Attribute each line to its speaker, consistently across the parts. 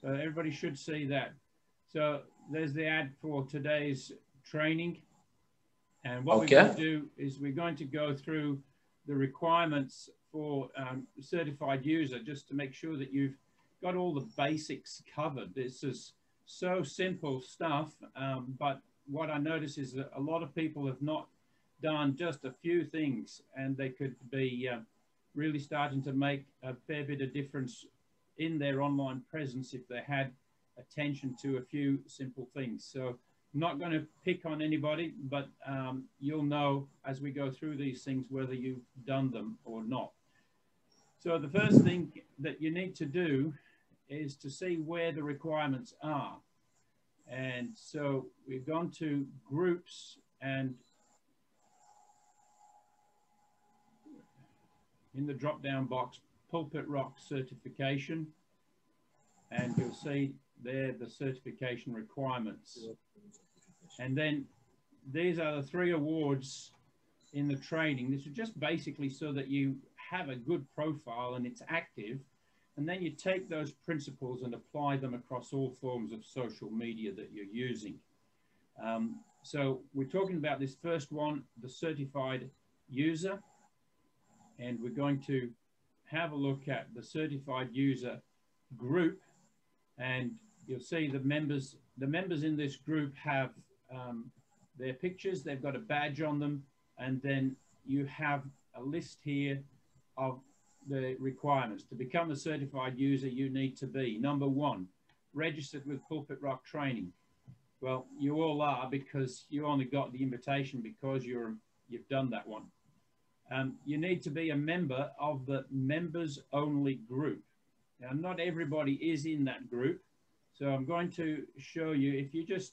Speaker 1: So everybody should see that. So there's the ad for today's training. And what
Speaker 2: Okay.
Speaker 1: we're going to do is we're going to go through the requirements for um, certified user just to make sure that you've got all the basics covered. This is so simple stuff, um, but what I notice is that a lot of people have not done just a few things and they could be uh, really starting to make a fair bit of difference in their online presence if they had attention to a few simple things. So not going to pick on anybody, but um, you'll know as we go through these things whether you've done them or not. So the first thing that you need to do is to see where the requirements are. And so we've gone to groups and in the drop down box, Pulpit Rock certification. And you'll see there the certification requirements. And then these are the three awards in the training. This is just basically so that you have a good profile and it's active. And then you take those principles and apply them across all forms of social media that you're using. Um, so we're talking about this first one, the certified user. And we're going to have a look at the certified user group. And you'll see the members, the members in this group have um, their pictures, they've got a badge on them, and then you have a list here of the requirements. To become a certified user, you need to be number one, registered with Pulpit Rock Training. Well, you all are because you only got the invitation because you're you've done that one. Um, you need to be a member of the members only group. Now, not everybody is in that group. So I'm going to show you, if you just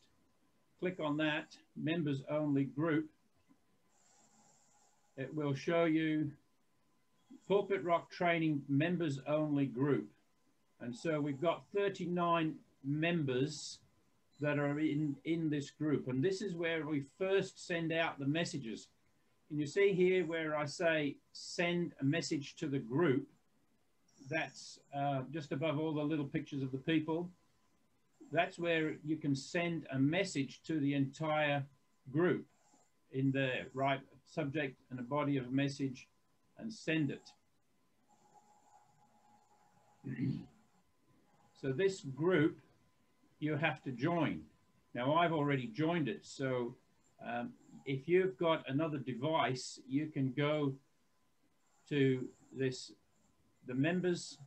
Speaker 1: click on that members only group, it will show you Pulpit Rock Training members only group. And so we've got 39 members that are in, in this group. And this is where we first send out the messages. And you see here where I say send a message to the group. That's uh, just above all the little pictures of the people. That's where you can send a message to the entire group in the right subject and a body of message and send it. so this group you have to join. Now I've already joined it. So um, if you've got another device, you can go to this, the members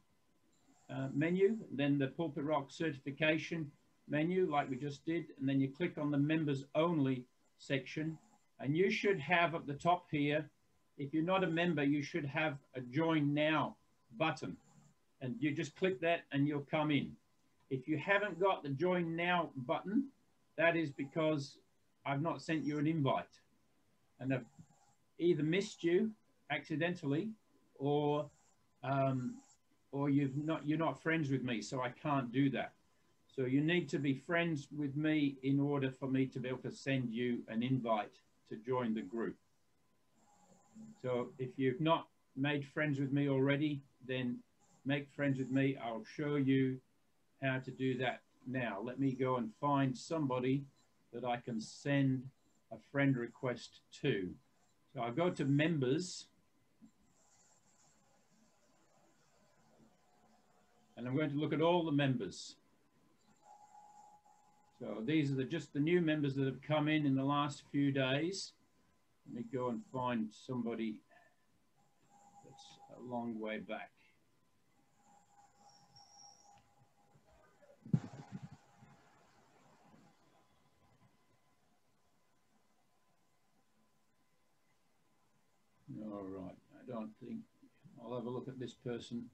Speaker 1: uh, menu, then the Pulpit Rock certification menu, like we just did, and then you click on the members only section. And you should have at the top here, if you're not a member, you should have a join now button. And you just click that and you'll come in. If you haven't got the join now button, that is because I've not sent you an invite and I've either missed you accidentally or um, or you've not you're not friends with me so I can't do that. So you need to be friends with me in order for me to be able to send you an invite to join the group. So if you've not made friends with me already then make friends with me. I'll show you how to do that now. Let me go and find somebody that I can send a friend request to. So I go to members and I'm going to look at all the members. So these are the, just the new members that have come in in the last few days. Let me go and find somebody that's a long way back. All right, I don't think, I'll have a look at this person,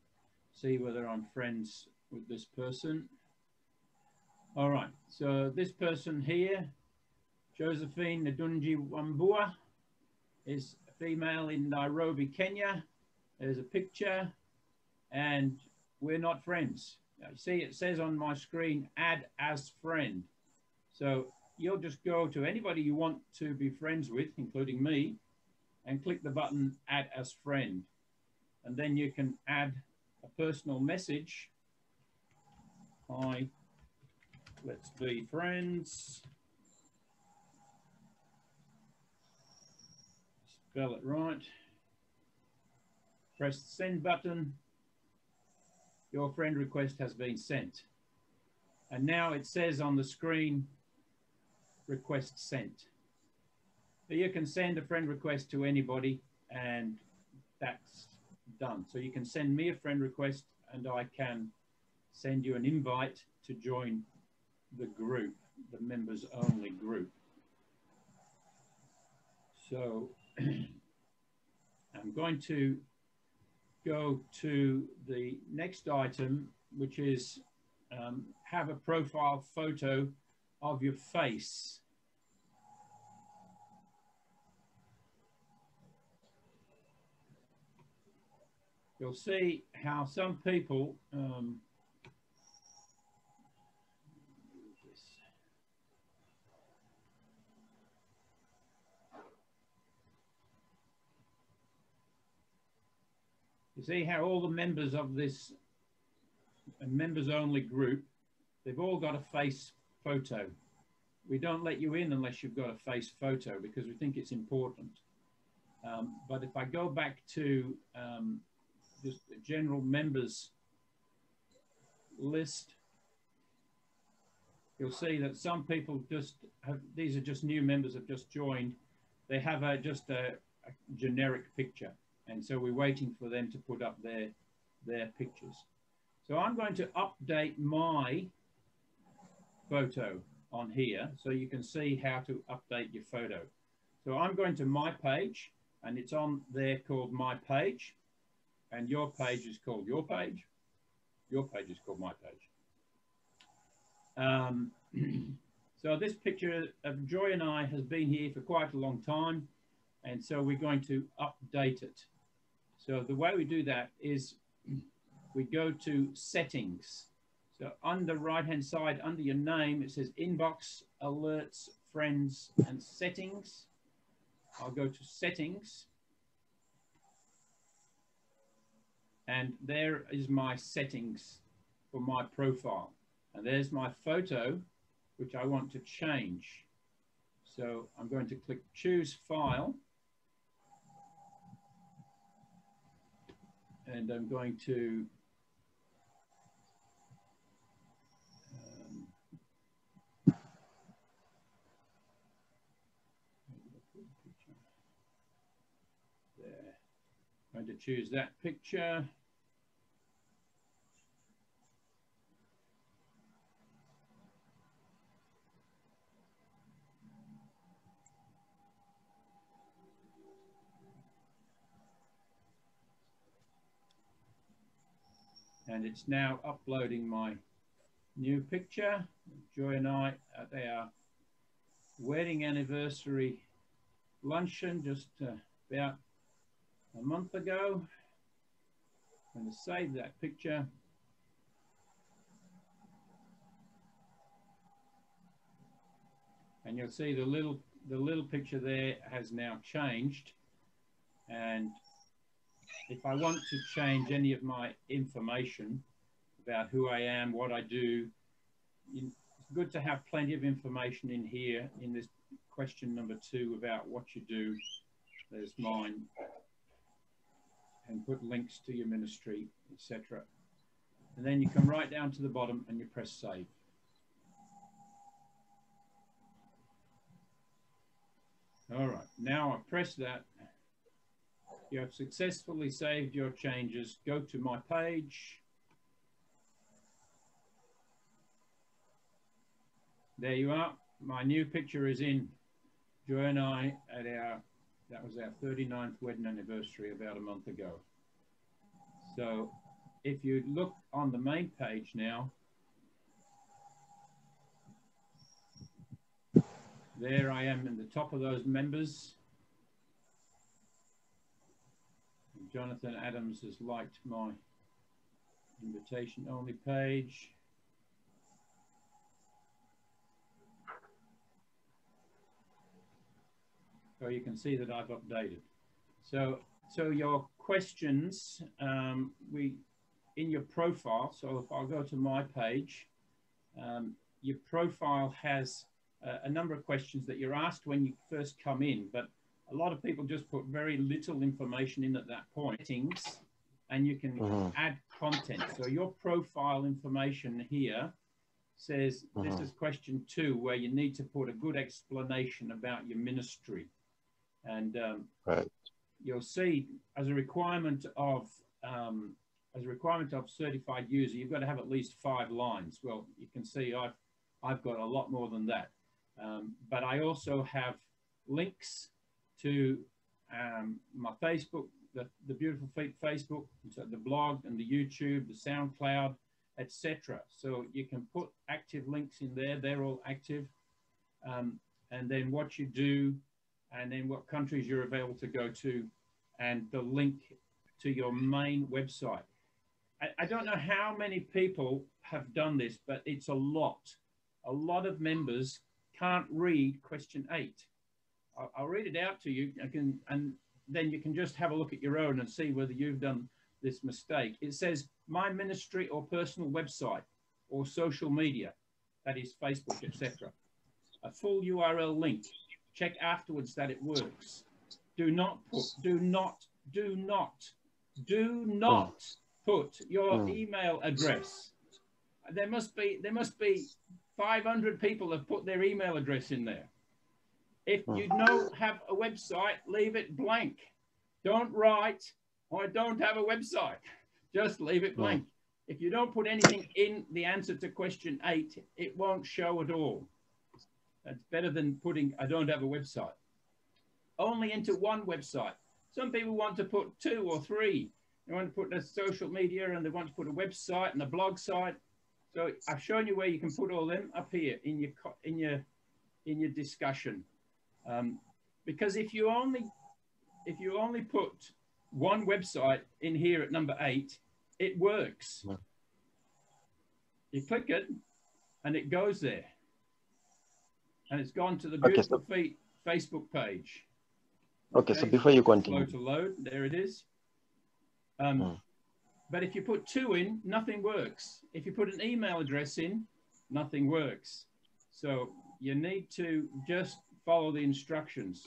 Speaker 1: see whether I'm friends with this person. All right, so this person here, Josephine Nadunji Wambua, is a female in Nairobi, Kenya. There's a picture, and we're not friends. Now, you see, it says on my screen, add as friend. So you'll just go to anybody you want to be friends with, including me, and click the button add as friend. And then you can add a personal message Hi, let's be friends. Spell it right. Press the send button. Your friend request has been sent. And now it says on the screen, request sent. So you can send a friend request to anybody and that's done. So you can send me a friend request and I can send you an invite to join the group, the members only group. So I'm going to go to the next item, which is um, have a profile photo of your face. You'll see how some people um, You see how all the members of this members only group, they've all got a face photo. We don't let you in unless you've got a face photo because we think it's important. Um, but if I go back to um, just a general members list, you'll see that some people just have, these are just new members have just joined. They have a, just a, a generic picture. And so we're waiting for them to put up their, their pictures. So I'm going to update my photo on here so you can see how to update your photo. So I'm going to my page and it's on there called my page and your page is called your page. Your page is called my page. Um, so this picture of Joy and I has been here for quite a long time and so we're going to update it. So the way we do that is we go to settings. So on the right hand side, under your name, it says inbox, alerts, friends, and settings. I'll go to settings. And there is my settings for my profile. And there's my photo, which I want to change. So I'm going to click choose file. and I'm going to um, there. I'm going to choose that picture. and it's now uploading my new picture. Joy and I at our wedding anniversary luncheon just uh, about a month ago. I'm going to save that picture. And you'll see the little the little picture there has now changed and if I want to change any of my information about who I am, what I do, it's good to have plenty of information in here in this question number two about what you do. There's mine and put links to your ministry, etc. And then you come right down to the bottom and you press save. All right, now I press that you have successfully saved your changes. Go to my page. There you are. My new picture is in Joy and I at our, that was our 39th wedding anniversary about a month ago. So if you look on the main page now, there I am in the top of those members. Jonathan Adams has liked my invitation only page. So you can see that I've updated. So, so your questions, um, we in your profile. So if I go to my page, um, your profile has a, a number of questions that you're asked when you first come in, but a lot of people just put very little information in at that point. Settings, and you can
Speaker 2: Mhm.
Speaker 1: add content. So your profile information here says this
Speaker 2: Mhm.
Speaker 1: is question two, where you need to put a good explanation about your ministry. And um,
Speaker 2: Right.
Speaker 1: you'll see as a requirement of um, as a requirement of certified user, you've got to have at least five lines. Well, you can see I've I've got a lot more than that, um, but I also have links to um, my Facebook, the, the beautiful feet Facebook, so the blog and the YouTube, the SoundCloud, etc. So you can put active links in there; they're all active, um, and then what you do, and then what countries you're available to go to, and the link to your main website. I, I don't know how many people have done this, but it's a lot. A lot of members can't read question eight. I'll, I'll read it out to you. Can, and then you can just have a look at your own and see whether you've done this mistake. It says my ministry or personal website or social media, that is Facebook, etc. A full URL link. Check afterwards that it works. Do not put, do not, do not, do not put your
Speaker 2: Mm.
Speaker 1: email address. There must be there must be 500 people have put their email address in there. If you don't have a website, leave it blank. Don't write, I don't have a website. Just leave it blank. If you don't put anything in the answer to question eight, it won't show at all. That's better than putting, I don't have a website. Only into one website. Some people want to put two or three. They want to put a social media and they want to put a website and a blog site. So I've shown you where you can put all them up here in your in your in your discussion. Um, because if you only if you only put one website in here at number eight, it works.
Speaker 2: Yeah.
Speaker 1: You click it, and it goes there, and it's gone to the
Speaker 2: Okay,
Speaker 1: beautiful Facebook page.
Speaker 2: Okay, so before you
Speaker 1: Slow
Speaker 2: continue,
Speaker 1: to load. There it is. Um,
Speaker 2: Mm.
Speaker 1: But if you put two in, nothing works. If you put an email address in, nothing works. So you need to just follow the instructions.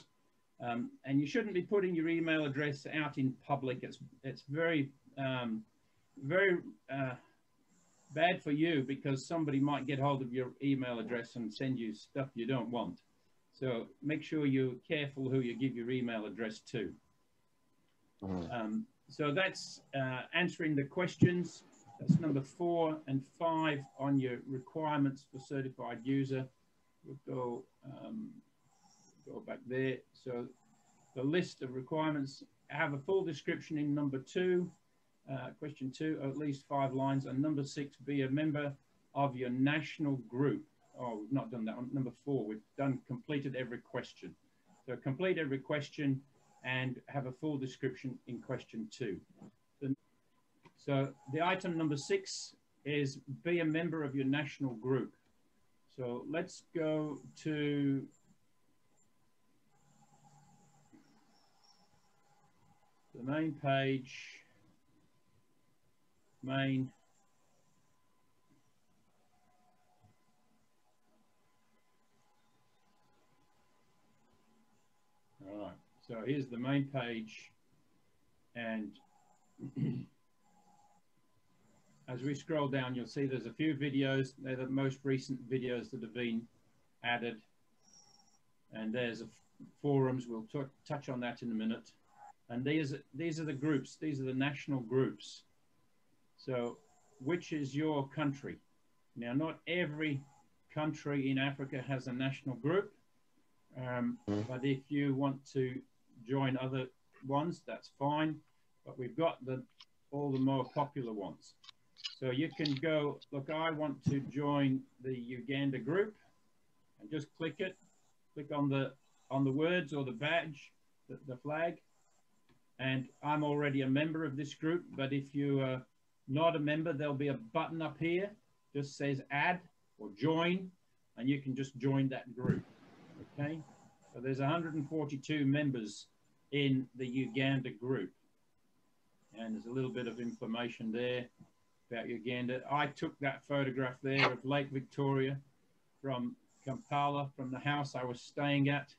Speaker 1: Um, and you shouldn't be putting your email address out in public. It's it's very um, very uh, bad for you because somebody might get hold of your email address and send you stuff you don't want. So make sure you're careful who you give your email address to.
Speaker 2: Mhm.
Speaker 1: Um, so that's uh, answering the questions. That's number four and five on your requirements for certified user. We'll go um, go back there. So the list of requirements have a full description in number two, uh, question two, at least five lines, and number six, be a member of your national group. Oh, we've not done that number four. We've done completed every question. So complete every question and have a full description in question two. So the item number six is be a member of your national group. So let's go to the main page, main. All right, so here's the main page and as we scroll down, you'll see there's a few videos. They're the most recent videos that have been added. And there's a forums. We'll touch on that in a minute. And these, these are the groups. These are the national groups. So which is your country? Now, not every country in Africa has a national group. Um,
Speaker 2: Mhm.
Speaker 1: but if you want to join other ones, that's fine. But we've got the all the more popular ones. So you can go, look, I want to join the Uganda group and just click it. Click on the on the words or the badge, the, the flag. And I'm already a member of this group, but if you are not a member, there'll be a button up here, just says add or join, and you can just join that group. Okay. So there's 142 members in the Uganda group. And there's a little bit of information there. about Uganda. I took that photograph there of Lake Victoria from Kampala, from the house I was staying at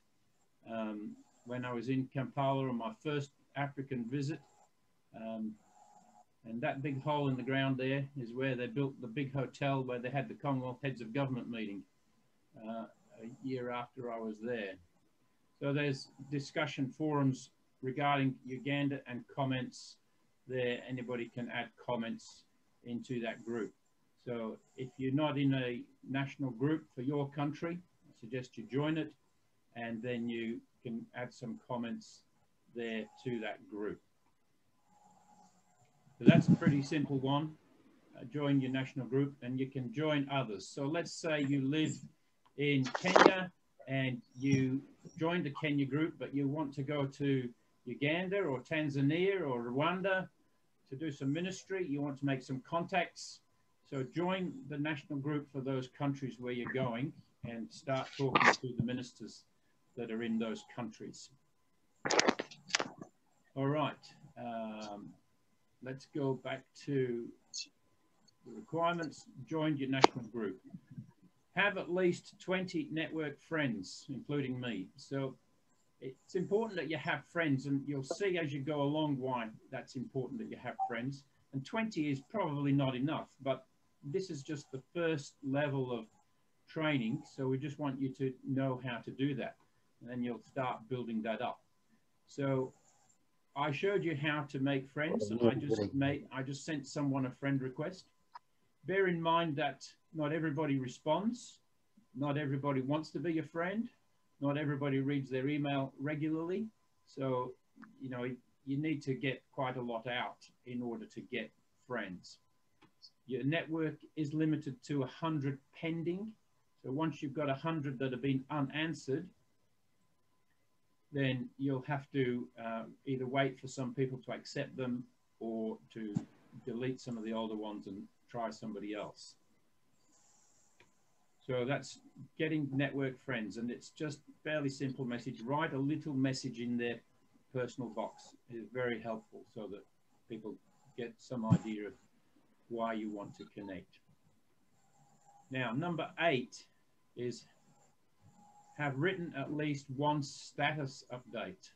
Speaker 1: um, when I was in Kampala on my first African visit. Um, and that big hole in the ground there is where they built the big hotel where they had the Commonwealth Heads of Government meeting uh, a year after I was there. So there's discussion forums regarding Uganda and comments there. Anybody can add comments into that group. So if you're not in a national group for your country, I suggest you join it and then you can add some comments there to that group. So that's a pretty simple one. Uh, join your national group and you can join others. So let's say you live in Kenya and you join the Kenya group, but you want to go to Uganda or Tanzania or Rwanda to do some ministry, you want to make some contacts. So join the national group for those countries where you're going and start talking to the ministers that are in those countries. All right. Um, let's go back to the requirements. Join your national group. Have at least 20 network friends, including me. So it's important that you have friends and you'll see as you go along why that's important that you have friends. And 20 is probably not enough, but this is just the first level of training. So we just want you to know how to do that. And then you'll start building that up. So I showed you how to make friends, and I just made I just sent someone a friend request. Bear in mind that not everybody responds, not everybody wants to be a friend, not everybody reads their email regularly. So, you know, you need to get quite a lot out in order to get friends. Your network is limited to 100 pending. So once you've got 100 that have been unanswered, then you'll have to uh, either wait for some people to accept them or to delete some of the older ones and try somebody else. So that's getting network friends, and it's just fairly simple message. Write a little message in their personal box is very helpful so that people get some idea of why you want to connect. Now, number eight is have written at least one status update.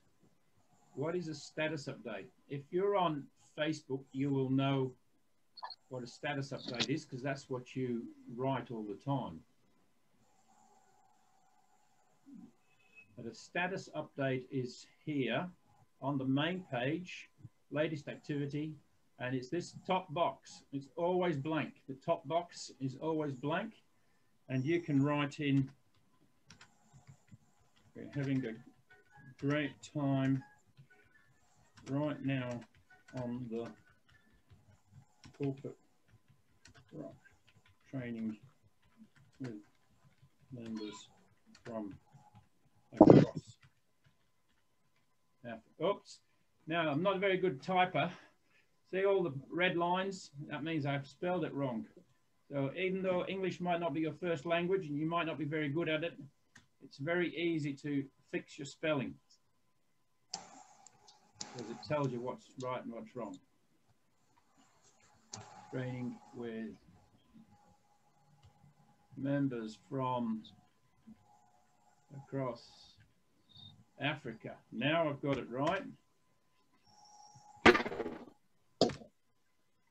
Speaker 1: What is a status update? If you're on Facebook, you will know what a status update is because that's what you write all the time. But a status update is here on the main page, latest activity, and it's this top box. It's always blank. The top box is always blank, and you can write in we're having a great time right now on the pulpit rock training with members from across. Now, oops. Now, I'm not a very good typer. See all the red lines? That means I've spelled it wrong. So even though English might not be your first language and you might not be very good at it, it's very easy to fix your spelling because it tells you what's right and what's wrong. Training with members from across Africa. Now I've got it right.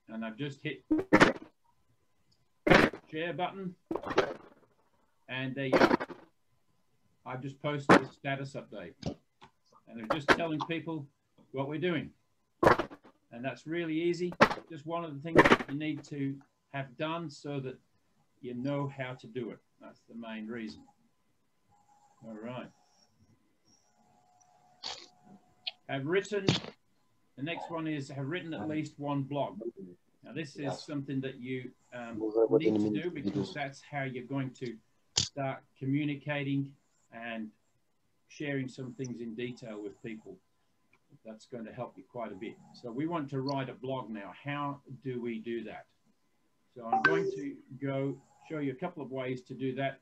Speaker 1: And I've just hit share button and there you go. I've just posted a status update and I'm just telling people what we're doing. And that's really easy. Just one of the things that you need to have done so that you know how to do it. That's the main reason. All right. Have written, the next one is have written at least one blog. Now this is something that you um, need to do because that's how you're going to start communicating and sharing some things in detail with people. That's going to help you quite a bit. So we want to write a blog now. How do we do that? So I'm going to go show you a couple of ways to do that.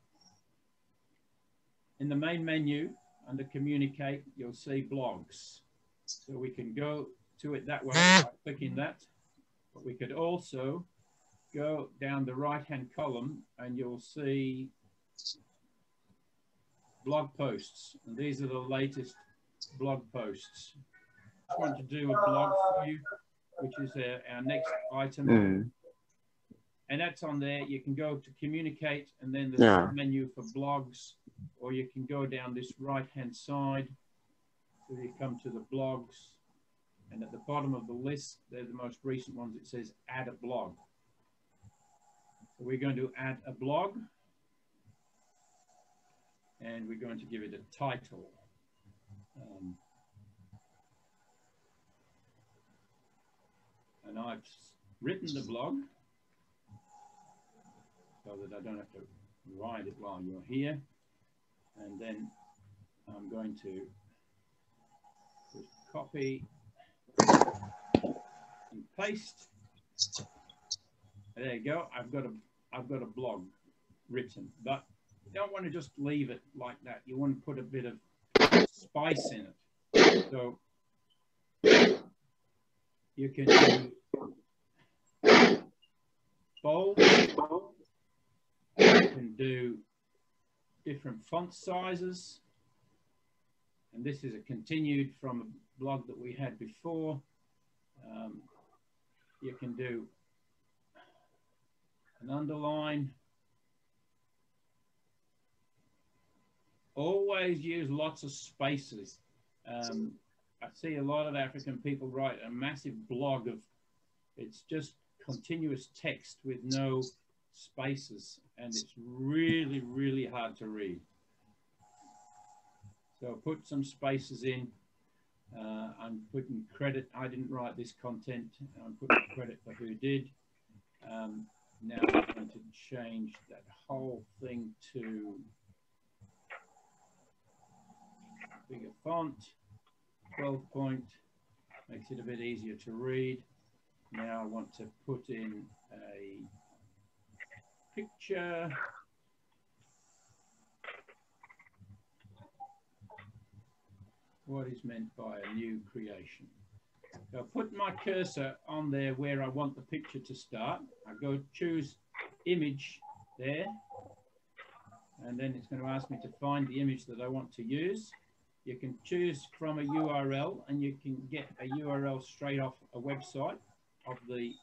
Speaker 1: In the main menu, under communicate, you'll see blogs. So we can go to it that way by clicking that. But we could also go down the right-hand column and you'll see blog posts. And these are the latest blog posts. I want to do a blog for you, which is our, our next item.
Speaker 2: Mm.
Speaker 1: And that's on there. You can go to communicate and then the
Speaker 2: Yeah.
Speaker 1: menu for blogs, or you can go down this right-hand side. So you come to the blogs. And at the bottom of the list, they're the most recent ones. It says add a blog. So we're going to add a blog. And we're going to give it a title. Um, and I've written the blog so that I don't have to write it while you're here. And then I'm going to just copy and paste. There you go. I've got a I've got a blog written, but you don't want to just leave it like that. You want to put a bit of spice in it. So you can do bold. You can do different font sizes. And this is a continued from a blog that we had before. Um, you can do an underline. Always use lots of spaces. Um, I see a lot of African people write a massive blog of it's just continuous text with no spaces, and it's really, really hard to read. So put some spaces in. Uh, I'm putting credit. I didn't write this content. I'm putting credit for who did. Um, now I'm going to change that whole thing to bigger font, 12 point, makes it a bit easier to read. Now I want to put in a picture. What is meant by a new creation? So I put my cursor on there where I want the picture to start. I go choose image there. And then it's going to ask me to find the image that I want to use. You can choose from a URL and you can get a URL straight off a website of the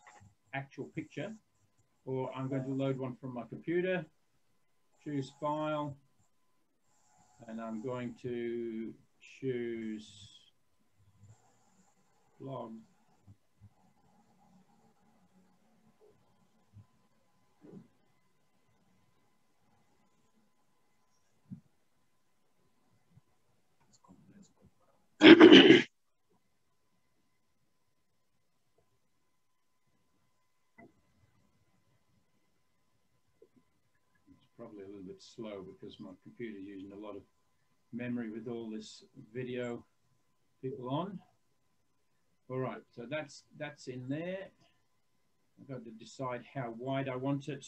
Speaker 1: actual picture. Or I'm going to load one from my computer, choose file, and I'm going to choose blog. Probably a little bit slow because my computer's using a lot of memory with all this video people on. All right, so that's that's in there. I've got to decide how wide I want it.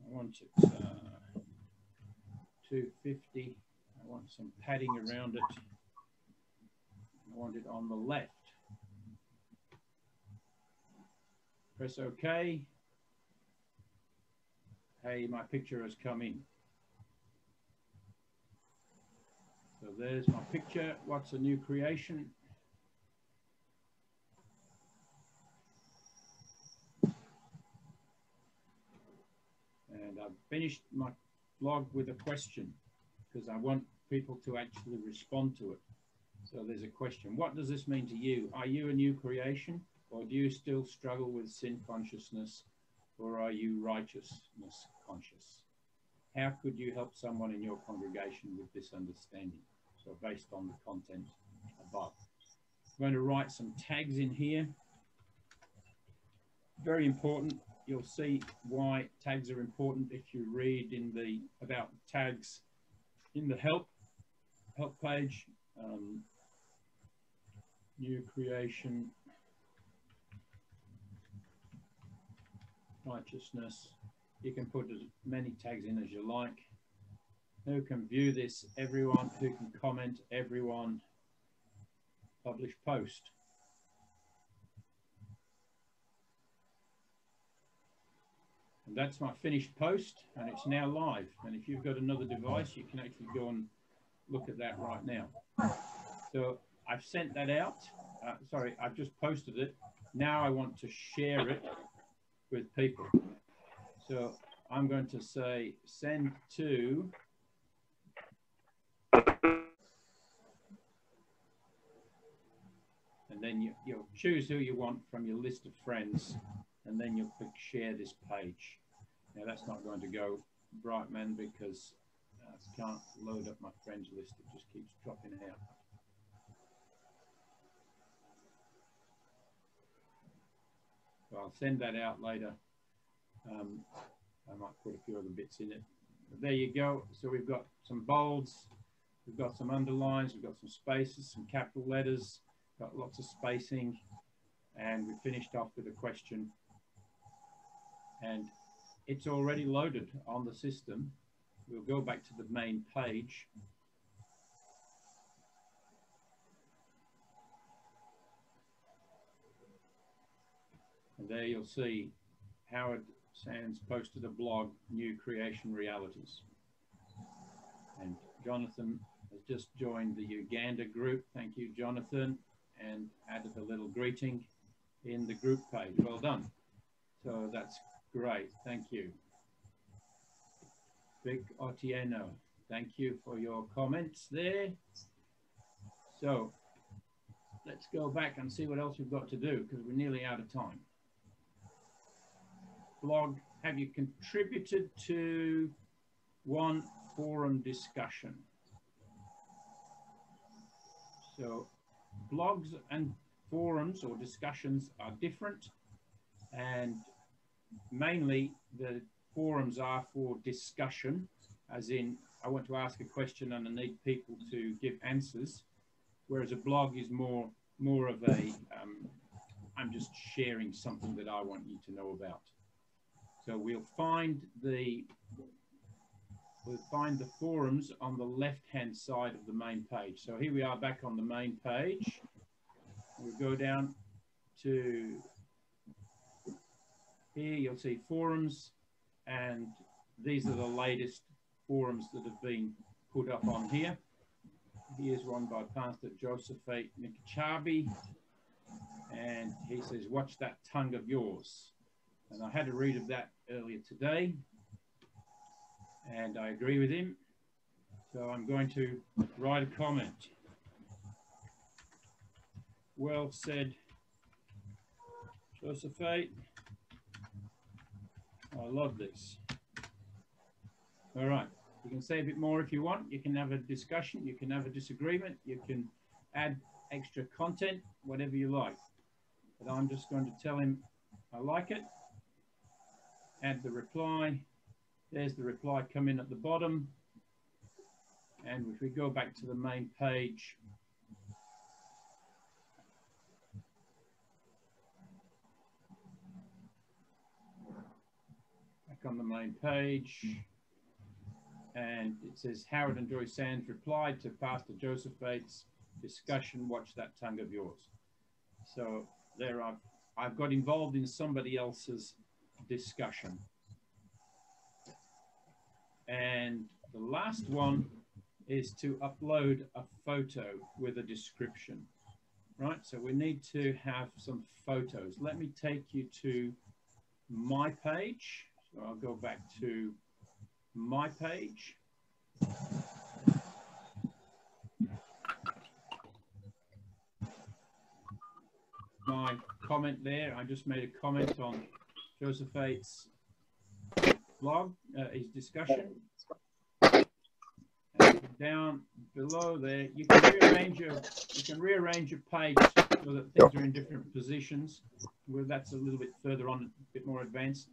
Speaker 1: I want it uh, 250. I want some padding around it. Want it on the left. Press OK. Hey, my picture has come in. So there's my picture. What's a new creation? And I've finished my blog with a question because I want people to actually respond to it. So there's a question. What does this mean to you? Are you a new creation or do you still struggle with sin consciousness or are you righteousness conscious? How could you help someone in your congregation with this understanding? So based on the content above. I'm going to write some tags in here. Very important. You'll see why tags are important if you read in the about tags in the help help page. Um, new creation, righteousness. You can put as many tags in as you like. Who can view this? Everyone. Who can comment? Everyone. Publish post. And that's my finished post and it's now live. And if you've got another device, you can actually go and look at that right now. So I've sent that out. Uh, sorry, I've just posted it. Now I want to share it with people. So I'm going to say send to and then you, you'll choose who you want from your list of friends and then you'll click share this page. Now that's not going to go Brightman because I can't load up my friends list. It just keeps dropping out. So I'll send that out later. Um, I might put a few of other bits in it. But there you go. So we've got some bolds, we've got some underlines, we've got some spaces, some capital letters, got lots of spacing, and we finished off with a question. And it's already loaded on the system. We'll go back to the main page. And there you'll see Howard Sands posted a blog, New Creation Realities. And Jonathan has just joined the Uganda group. Thank you, Jonathan, and added a little greeting in the group page. Well done. So that's great. Thank you. Vic Otieno, thank you for your comments there. So let's go back and see what else we've got to do because we're nearly out of time blog have you contributed to one forum discussion? So blogs and forums or discussions are different and mainly the forums are for discussion as in I want to ask a question and I need people to give answers whereas a blog is more more of a um, I'm just sharing something that I want you to know about. So we'll find the we'll find the forums on the left-hand side of the main page. So here we are back on the main page. We'll go down to here, you'll see forums, and these are the latest forums that have been put up on here. Here's one by Pastor Joseph Nikachabi, and he says, watch that tongue of yours. And I had a read of that earlier today, and I agree with him. So I'm going to write a comment. Well said, Josephate. I love this. All right, you can say a bit more if you want. You can have a discussion, you can have a disagreement, you can add extra content, whatever you like. But I'm just going to tell him I like it add the reply. There's the reply come in at the bottom. And if we go back to the main page, back on the main page, and it says Howard and Joy Sands replied to Pastor Joseph Bates' discussion, watch that tongue of yours. So there I've, I've got involved in somebody else's discussion. And the last one is to upload a photo with a description, right? So we need to have some photos. Let me take you to my page. So I'll go back to my page. My comment there, I just made a comment on Joseph Bates' blog, uh, his discussion. Down below there, you can rearrange your you can rearrange your page so that things are in different positions. Well, that's a little bit further on, a bit more advanced.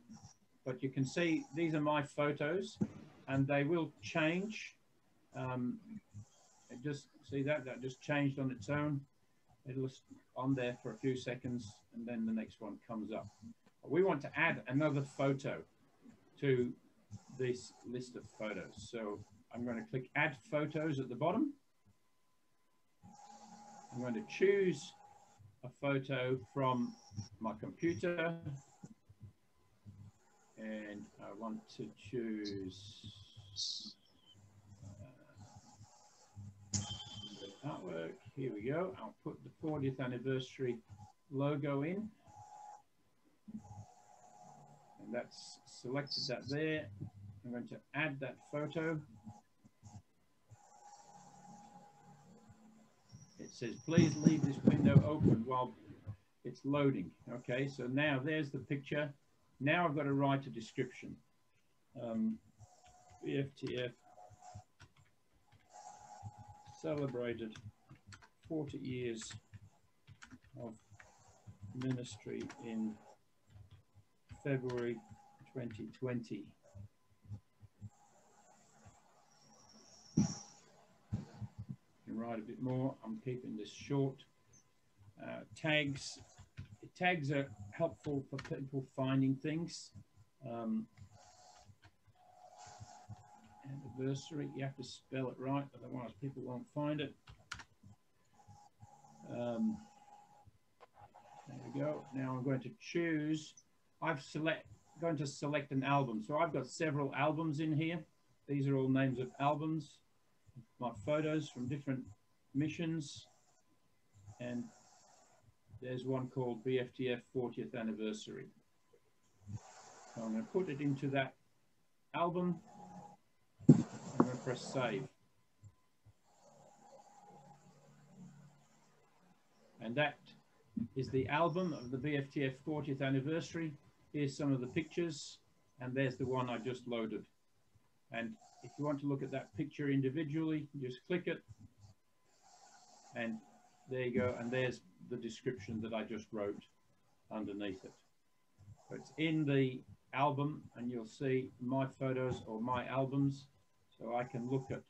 Speaker 1: But you can see these are my photos, and they will change. Um, just see that that just changed on its own. It'll on there for a few seconds, and then the next one comes up we want to add another photo to this list of photos. So I'm going to click add photos at the bottom. I'm going to choose a photo from my computer and I want to choose uh, artwork. Here we go. I'll put the 40th anniversary logo in. That's selected that there. I'm going to add that photo. It says, please leave this window open while it's loading. Okay, so now there's the picture. Now I've got to write a description. Um, BFTF celebrated 40 years of ministry in February 2020. write a bit more. I'm keeping this short. Uh, tags, tags are helpful for people finding things. Um, anniversary, you have to spell it right, otherwise people won't find it. Um, there we go. Now I'm going to choose. I've select going to select an album. So I've got several albums in here. These are all names of albums. My photos from different missions. And there's one called BFTF 40th anniversary. So I'm going to put it into that album. I'm going to press save. And that is the album of the BFTF 40th anniversary. Here's some of the pictures, and there's the one I just loaded. And if you want to look at that picture individually, just click it, and there you go. And there's the description that I just wrote underneath it. So it's in the album, and you'll see my photos or my albums. So I can look at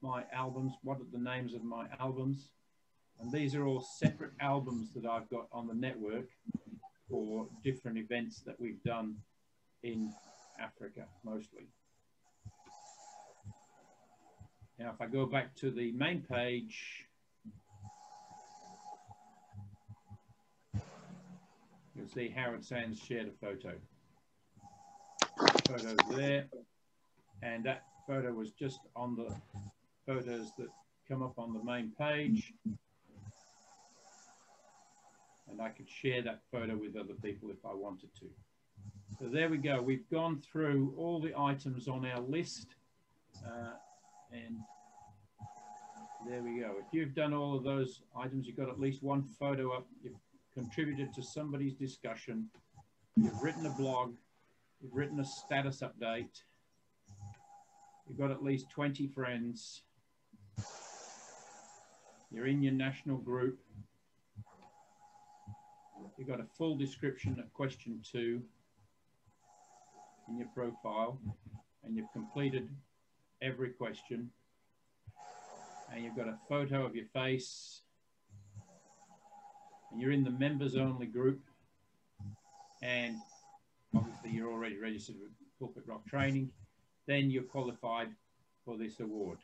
Speaker 1: my albums. What are the names of my albums? And these are all separate albums that I've got on the network for different events that we've done in Africa mostly. Now, if I go back to the main page, you'll see Howard Sands shared a photo. Photos there, and that photo was just on the photos that come up on the main page and I could share that photo with other people if I wanted to. So there we go. We've gone through all the items on our list uh, and there we go. If you've done all of those items, you've got at least one photo up, you've contributed to somebody's discussion, you've written a blog, you've written a status update, you've got at least 20 friends, you're in your national group, You've got a full description of question two in your profile, and you've completed every question. And you've got a photo of your face, and you're in the members only group. And obviously, you're already registered with Pulpit Rock Training. Then you're qualified for this award,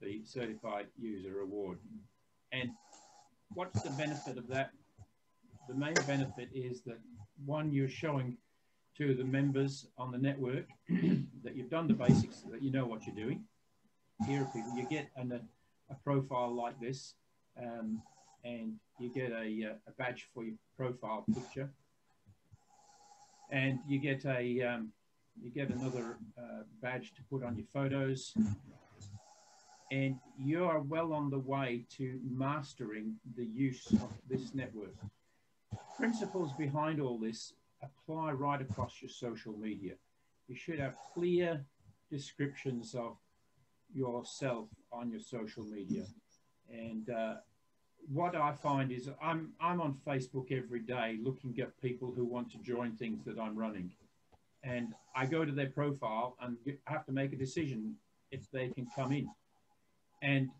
Speaker 1: the Certified User Award. And what's the benefit of that? Main benefit is that one, you're showing to the members on the network that you've done the basics, that you know what you're doing. Here people, you get an, a, profile like this, um, and you get a, a, badge for your profile picture, and you get a um, you get another uh, badge to put on your photos, and you are well on the way to mastering the use of this network principles behind all this apply right across your social media. You should have clear descriptions of yourself on your social media. And uh, what I find is I'm, I'm on Facebook every day looking at people who want to join things that I'm running. And I go to their profile and have to make a decision if they can come in. And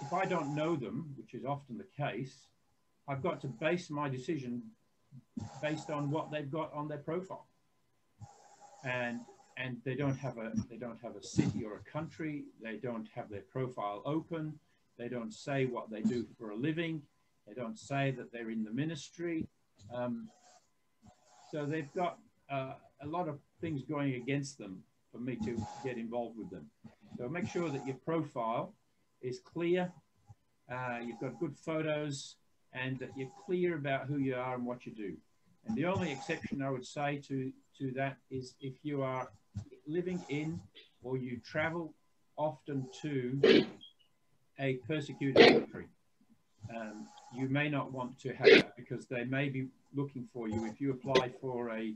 Speaker 1: if I don't know them, which is often the case, I've got to base my decision based on what they've got on their profile. And and they don't have a they don't have a city or a country, they don't have their profile open, they don't say what they do for a living, they don't say that they're in the ministry. Um, so they've got uh, a lot of things going against them for me to get involved with them. So make sure that your profile is clear, uh, you've got good photos, and that you're clear about who you are and what you do. And the only exception I would say to, to that is if you are living in or you travel often to a persecuted country. Um, you may not want to have that because they may be looking for you. If you apply for a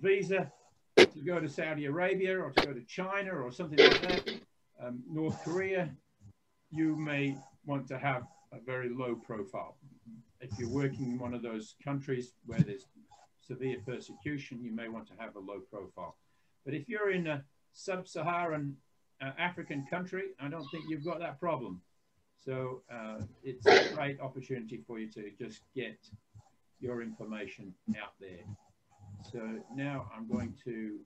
Speaker 1: visa to go to Saudi Arabia or to go to China or something like that, um, North Korea, you may want to have a very low profile. If you're working in one of those countries where there's severe persecution, you may want to have a low profile. But if you're in a sub-Saharan uh, African country, I don't think you've got that problem. So uh, it's a great opportunity for you to just get your information out there. So now I'm going to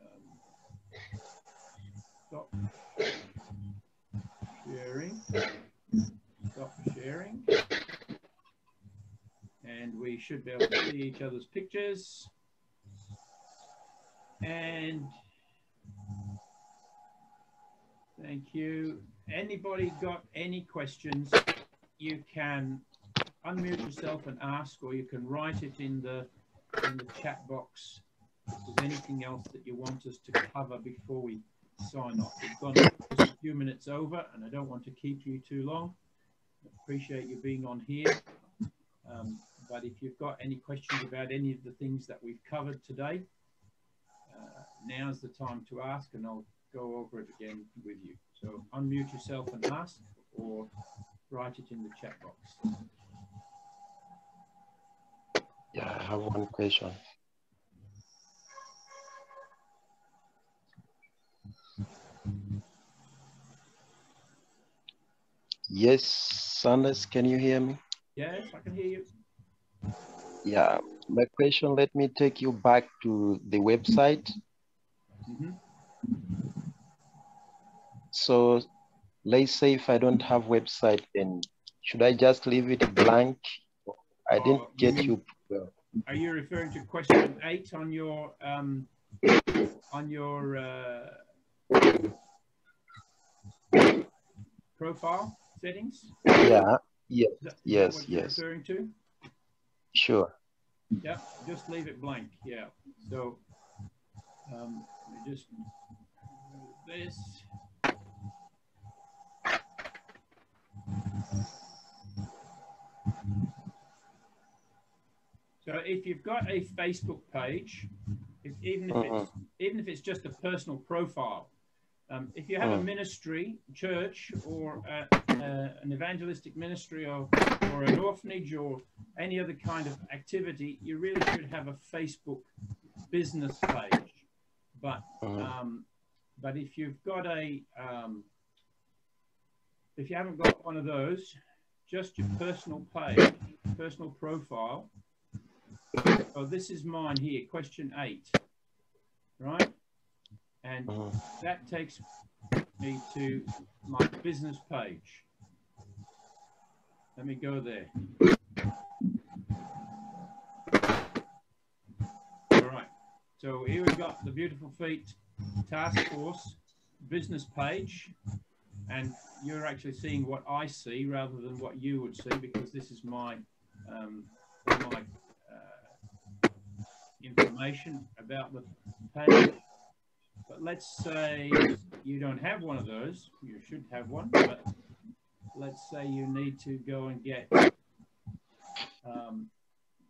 Speaker 1: um, stop sharing. Stop sharing. And we should be able to see each other's pictures. And thank you. Anybody got any questions? You can unmute yourself and ask, or you can write it in the in the chat box. If there's anything else that you want us to cover before we sign off. We've gone a few minutes over, and I don't want to keep you too long. Appreciate you being on here. Um, but if you've got any questions about any of the things that we've covered today, uh, now's the time to ask, and I'll go over it again with you. So unmute yourself and ask, or write it in the chat box.
Speaker 2: Yeah, I have one question. Yes, Sanders, can you hear me?
Speaker 1: Yes, I can hear you.
Speaker 2: Yeah, my question, let me take you back to the website.
Speaker 1: Mm -hmm.
Speaker 2: So let's say if I don't have website, then should I just leave it blank? I didn't uh, get you.
Speaker 1: Are you referring to question eight on your um, on your uh, profile settings?
Speaker 2: Yeah. Yes.
Speaker 1: That,
Speaker 2: yes. Yes.
Speaker 1: Referring to?
Speaker 2: Sure.
Speaker 1: Yeah. Just leave it blank. Yeah. So um, just this. So if you've got a Facebook page, if, even if it's uh-huh. even if it's just a personal profile, um, if you have a uh-huh. ministry, church, or uh, uh, an evangelistic ministry, or or an orphanage, or any other kind of activity, you really should have a Facebook business page. But uh-huh. um, but if you've got a um, if you haven't got one of those, just your personal page, personal profile, Oh, this is mine here, question eight, right? And uh-huh. that takes me to my business page. Let me go there. All right. So here we've got the Beautiful Feet Task Force business page. And you're actually seeing what I see rather than what you would see because this is my, um, my information about the page. But let's say you don't have one of those. You should have one, but let's say you need to go and get um,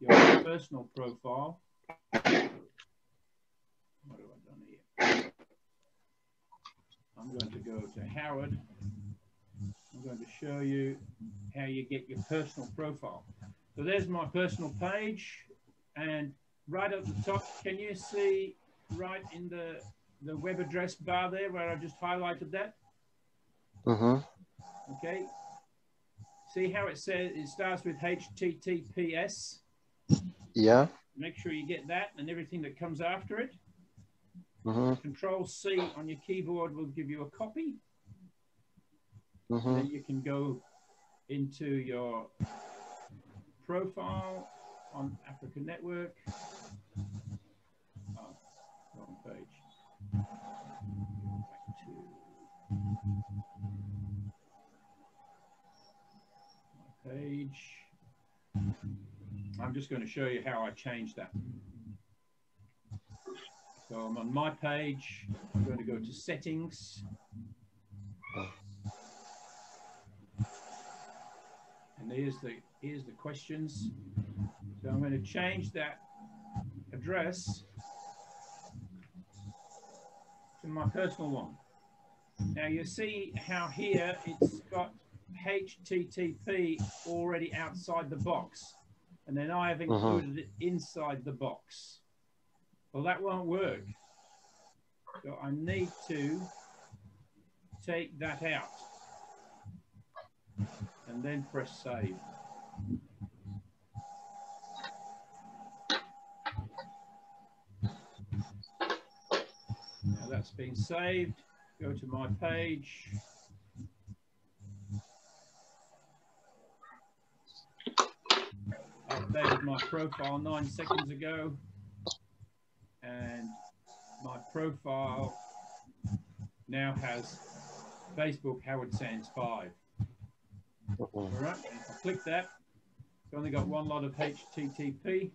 Speaker 1: your personal profile. What have I done here? I'm going to go to Howard. I'm going to show you how you get your personal profile. So there's my personal page and right at the top, can you see right in the the web address bar there where I just highlighted that?
Speaker 2: Uh-huh.
Speaker 1: Okay. See how it says it starts with HTTPS?
Speaker 2: Yeah.
Speaker 1: Make sure you get that and everything that comes after it.
Speaker 2: Uh-huh.
Speaker 1: Control C on your keyboard will give you a copy.
Speaker 2: Uh-huh.
Speaker 1: Then you can go into your profile on Africa Network. Page. I'm just going to show you how I changed that. So I'm on my page. I'm going to go to settings. And here's the here's the questions. So I'm going to change that address to my personal one. Now you see how here it's got HTTP already outside the box. And then I have uh-huh. included uh -huh. it inside the box. Well, that won't work. So I need to take that out and then press save. Now that's been saved. Go to my page. Updated my profile nine seconds ago. And my profile now has Facebook Howard Sands 5. All right, I click that, it's only got one lot of HTTP.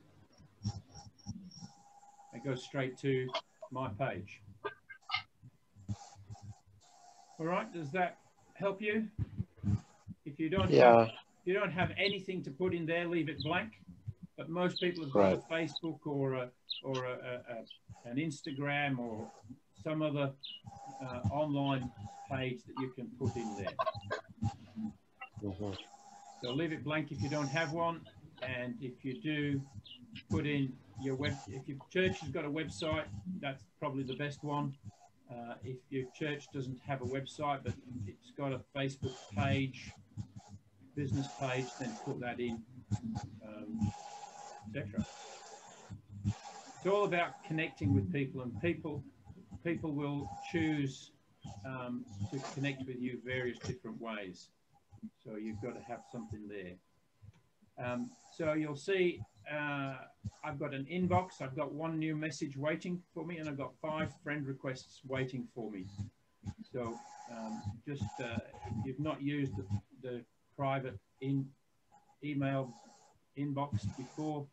Speaker 1: It goes straight to my page. All right, does that help you? If you don't,
Speaker 2: yeah.
Speaker 1: Have, you don't have anything to put in there, leave it blank. But most people have got right. a Facebook or a, or a, a, an Instagram or some other uh, online page that you can put in there. Mm -hmm. So leave it blank if you don't have one, and if you do, put in your web. If your church has got a website, that's probably the best one. Uh, if your church doesn't have a website, but it's got a Facebook page, business page, then put that in, um, etc. It's all about connecting with people, and people people will choose um, to connect with you various different ways. So you've got to have something there. Um, so you'll see uh, I've got an inbox. I've got one new message waiting for me, and I've got five friend requests waiting for me. So um, just uh, if you've not used the, the private in email inbox before,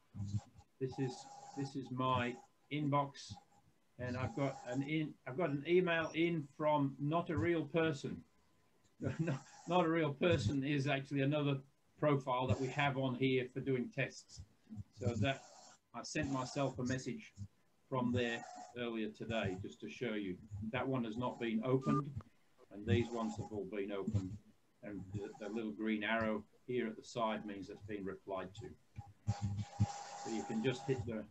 Speaker 1: this is this is my inbox, and I've got an in I've got an email in from not a real person. not, not a real person is actually another profile that we have on here for doing tests. So that I sent myself a message from there earlier today just to show you that one has not been opened and these ones have all been opened and the, the little green arrow here at the side means it's been replied to. So you can just hit the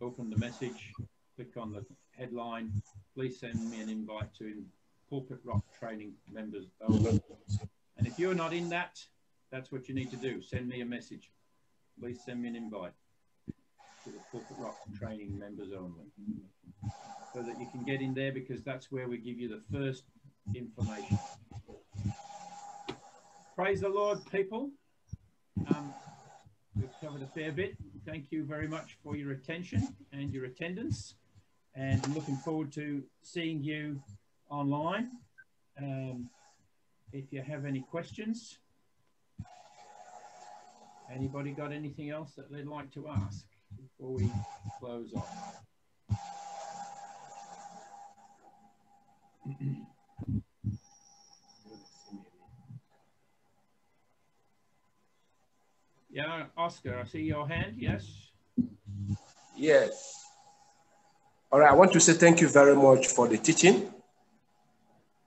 Speaker 1: open the message, click on the headline, please send me an invite to Pulpit Rock training members only. And if you're not in that, that's what you need to do. Send me a message. Please send me an invite to the Pulpit Rock training members only. So that you can get in there because that's where we give you the first information. Praise the Lord, people. Um, we've covered a fair bit. Thank you very much for your attention and your attendance. And I'm looking forward to seeing you online. Um, if you have any questions, anybody got anything else that they'd like to ask before we close off? yeah, Oscar, I see your hand. Yes.
Speaker 3: Yes. All right. I want to say thank you very much for the teaching.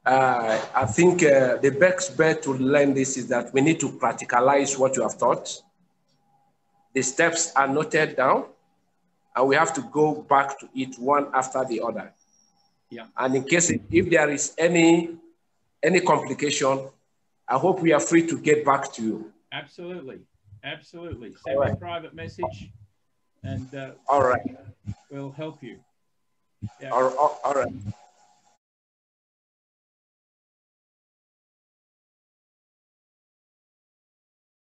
Speaker 3: Uh, I think uh, the best way to learn this is that we need to practicalize what you have taught. The steps are noted down, and we have to go back to it one after the other.
Speaker 1: Yeah.
Speaker 3: And in case if there is any any complication, I hope we are free to get back to you.
Speaker 1: Absolutely, absolutely. Send right. a private message, and uh,
Speaker 3: all right,
Speaker 1: we'll help you.
Speaker 3: Yeah. all, all, all right.